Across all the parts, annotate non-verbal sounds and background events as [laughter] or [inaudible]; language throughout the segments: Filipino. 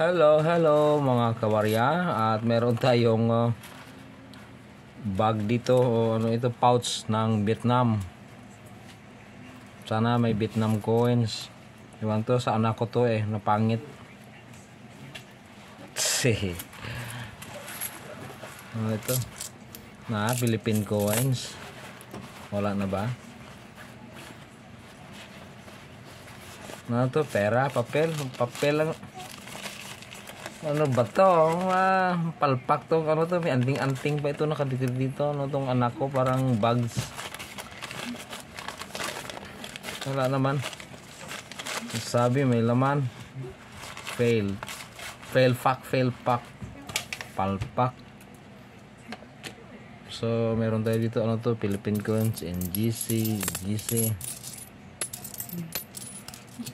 Hello, hello mga kawarya at meron tayong uh, bag dito o ano ito pouch ng Vietnam. Sana may Vietnam coins. Iwan to sa anak ko to eh, napangit. Ano ito? Na, Philippine coins. Wala na ba? Ano to? Pera, papel, papel lang. Ano ba to? Ah, palpak to. Ano to? May anting-anting pa ito nakadikit dito. Ano tong anak ko? Parang bugs. Wala naman. Sabi may laman. Fail. Fail pack, fail pack. Palpak. So, meron tayo dito. Ano to? Philippine coins, NGC, GC.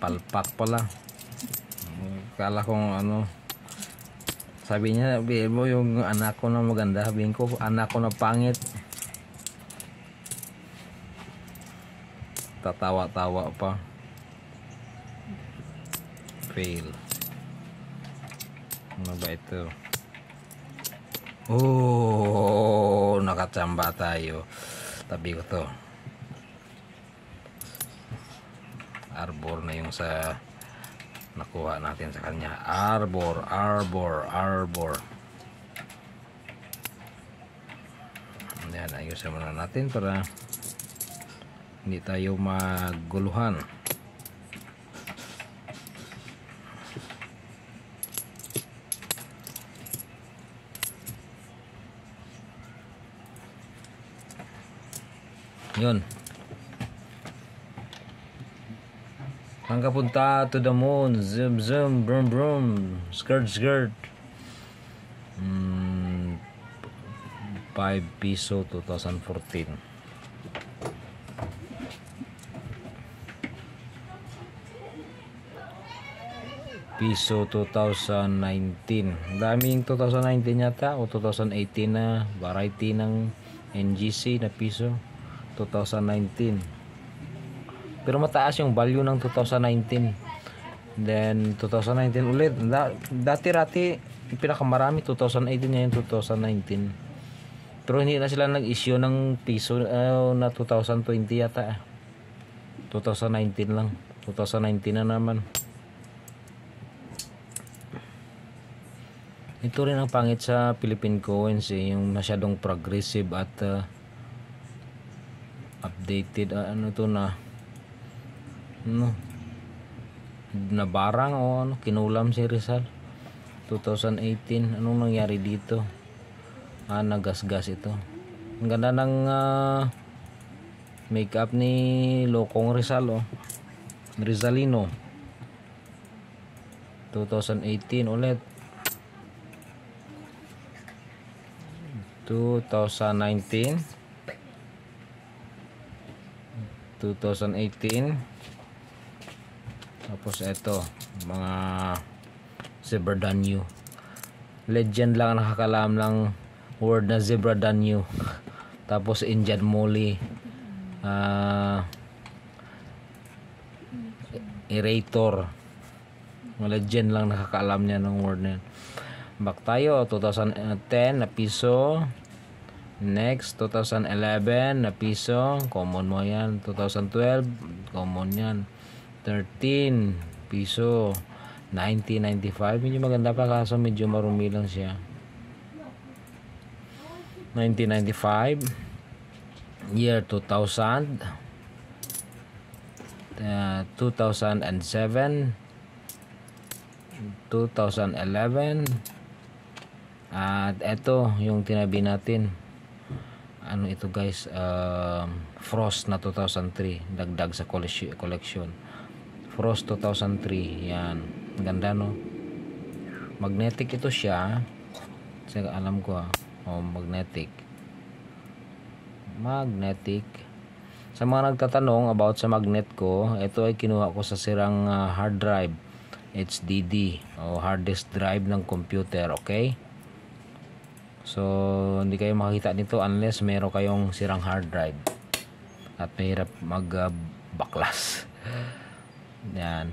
Palpak pala. Kala kong ano, sabi niya, mo yung anak ko na maganda. Sabihin ko, anak ko na pangit. Tatawa-tawa pa. Fail. Ano ba ito? Oh, nakachamba tayo. Tabi ko to. Arbor na yung sa nakuha natin sa kanya. Arbor arbor arbor. Yan ayusin muna natin para hindi tayo maguluhan. Yun Ang kapunta to the moon. Zoom, zoom, brum, brum. Skirt, skirt. Mm, 5 piso 2014. Piso 2019. Daming 2019 yata o 2018 na variety ng NGC na piso 2019 pero mataas yung value ng 2019 then 2019 ulit. Da, dati rati pinakamarami 2018 ngayon 2019 pero hindi na sila nag-issue ng piso uh, na 2020 yata 2019 lang. 2019 na naman. Ito rin ang pangit sa Philippine coins eh, yung masyadong progressive at uh, updated uh, ano to na no na barang o ano kinulam si Rizal. 2018 anong nangyari dito? Ah nagasgas ito. Ang ganda ng uh, makeup ni Lokong Rizal oh. Rizalino. 2018 ulit. 2019 2018 tapos ito mga zebra danyo legend lang nakakalam ng word na zebra danyo tapos Indian molly uh, erator. Legend lang nakakaalam niya ng word na yan back tayo 2010 na piso. Next 2011 na piso. Common mo yan. 2012 common yan 13 piso 1995 medyo maganda pa kaso medyo marumi lang siya. 1995 year 2000 uh, 2007 2011 at eto yung tinabi natin. Ano ito guys? Uh, Frost na 2003 dagdag sa collection Frost 2003 yan. Ganda no? Magnetic ito siya. Kasi alam ko ah. Oh, magnetic. Magnetic. Sa mga nagtatanong about sa magnet ko ito ay kinuha ko sa sirang uh, hard drive HDD o hard disk drive ng computer okay? So, hindi kayo makakita nito unless meron kayong sirang hard drive. At mahirap mag-baklas. Uh, [laughs] Yan.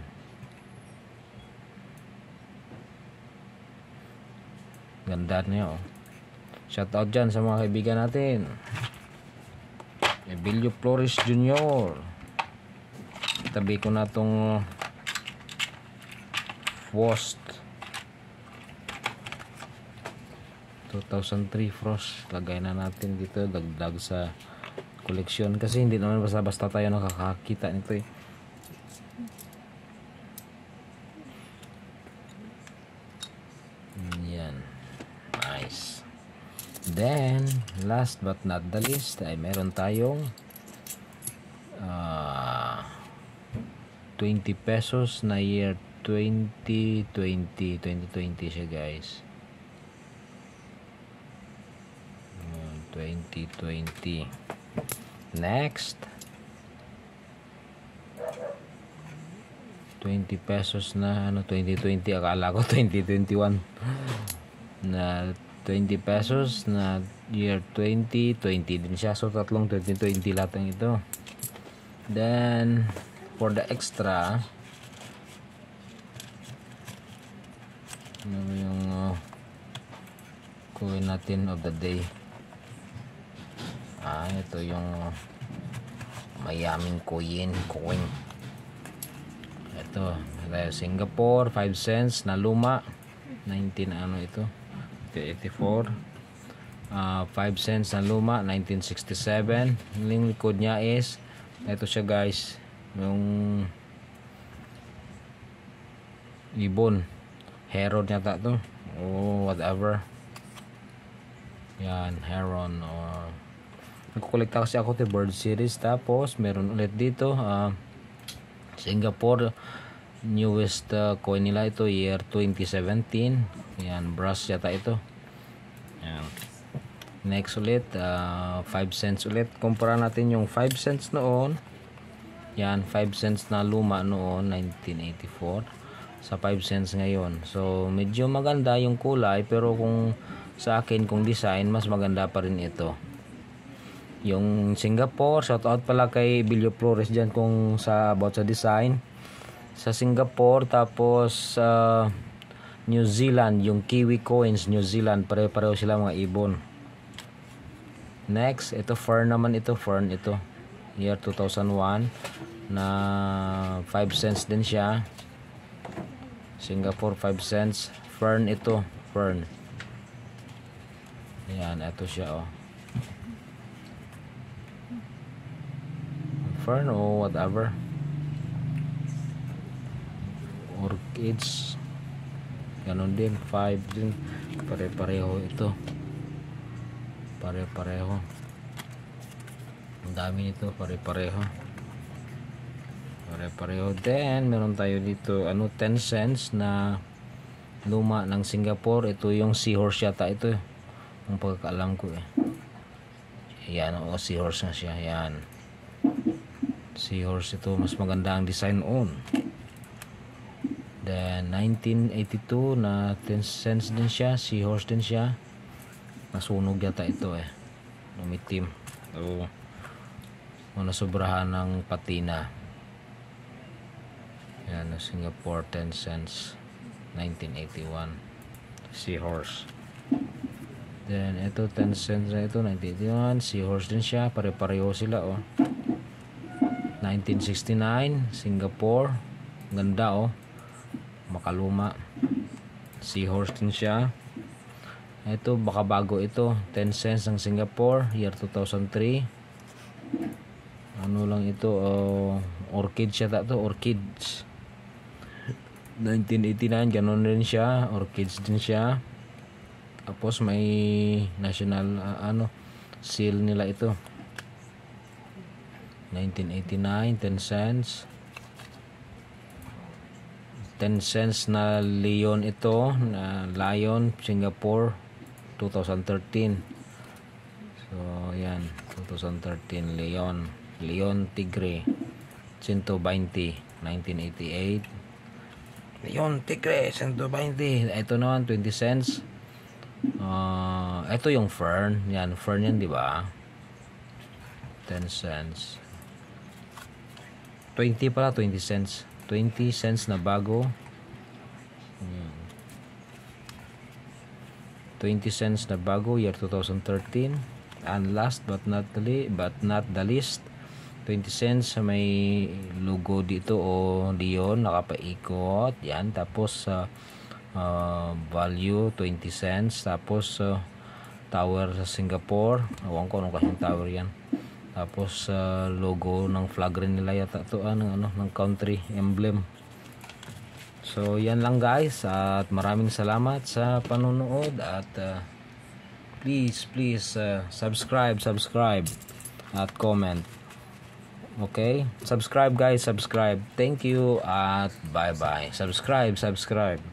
Ganda niya oh. Shout out dyan sa mga kaibigan natin. Emilio Flores Jr. Tabi ko na tong Frost 2003 Frost. Lagay na natin dito. Dagdag sa koleksyon. Kasi hindi naman basta-basta tayo nakakakita nito eh. Yan. Nice. Then, last but not the least, ay meron tayong uh, 20 pesos na year 2020. 2020 siya guys. Uh, 2020. Next. 20 pesos na ano 2020 akala ko 2021 [laughs] na 20 pesos na year 2020 din siya. So tatlong 2020 lahat ng ito. Then for the extra ano yung uh, coin natin of the day? Ah ito yung mayaming coin coin. Ito Singapore 5 cents na luma. 19 ano ito 84 uh, 5 cents na luma 1967 yung likod niya is ito siya guys yung ibon. Heron yata to. O whatever. Yan heron or nagkukolekta kasi ako to bird series. Tapos meron ulit dito uh, Singapore newest uh, coin nila ito year 2017 yan brass yata ito. Yan. Next ulit uh, 5 cents ulit. Kumpara natin yung 5 cents noon. Yan 5 cents na luma noon 1984 sa 5 cents ngayon. So medyo maganda yung kulay pero kung sa akin kung design mas maganda pa rin ito. Yung Singapore shout out pala kay Bilio Flores dyan kung sa about sa design sa Singapore tapos sa uh, New Zealand yung Kiwi Coins New Zealand pare-pareho sila mga ibon. Next ito fern naman ito fern ito. Year 2001 na 5 cents din siya. Singapore 5 cents. Fern ito fern. Yan ito siya oh. Fern o whatever orchids ganon din 5 din. Pare-pareho ito. Pare-pareho. Ang dami nito pare-pareho. Pare-pareho. Then meron tayo dito ano 10 cents na luma ng Singapore. Ito yung seahorse yata ito ang pagkakaalam ko eh. Yan o seahorse nga siya. Yan. Seahorse ito. Mas maganda ang design on Then 1982 na 10 cents din siya, seahorse din siya. Nasunog yata ito eh. Lumitim. So, mga sobrahan ng patina. Yan, Singapore 10 cents 1981 seahorse. Then ito 10 cents na ito 1981 seahorse din siya, pare-pareho sila oh. 1969 Singapore. Ganda oh makaluma. Seahorse din siya. Ito baka bago ito. 10 cents ng Singapore year 2003 ano lang ito uh, orchids siya to orchids. 1989 ganun din siya orchids din siya. Tapos may national uh, ano seal nila ito. 1989 10 cents 10 cents na Leon ito na Lion Singapore 2013 so yan 2013 Leon Leon Tigre 120 1988 Leon Tigre 120 ito naman 20 cents. Uh, ito yung fern yan fern yan di ba? 10 cents. 20 pala 20 cents 20 cents na bago. 20 cents na bago year 2013 and last but not the but not the least 20 cents sa may logo dito o Leon nakapaikot. Yan tapos uh, uh, value 20 cents. Tapos uh, tower sa Singapore. Awan ko anong kasing tower yan tapos uh, logo ng flag rin nila yata to ah, ng, ano, ng country emblem. So yan lang guys. At maraming salamat sa panonood. At uh, please please uh, subscribe subscribe at comment. Okay? Subscribe guys. Subscribe. Thank you. At bye bye subscribe subscribe